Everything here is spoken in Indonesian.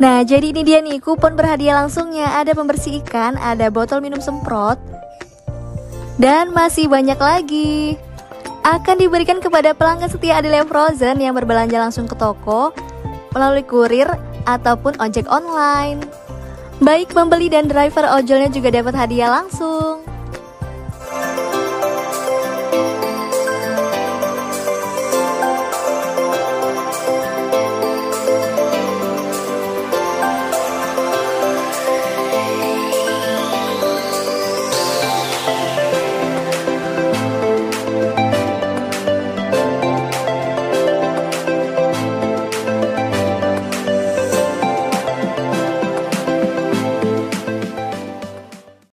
Nah, jadi ini dia nih kupon berhadiah langsungnya. Ada pembersih ikan, ada botol minum semprot, dan masih banyak lagi. Akan diberikan kepada pelanggan setia Adelia Frozen yang berbelanja langsung ke toko, melalui kurir, ataupun ojek online. Baik pembeli dan driver ojolnya juga dapat hadiah langsung.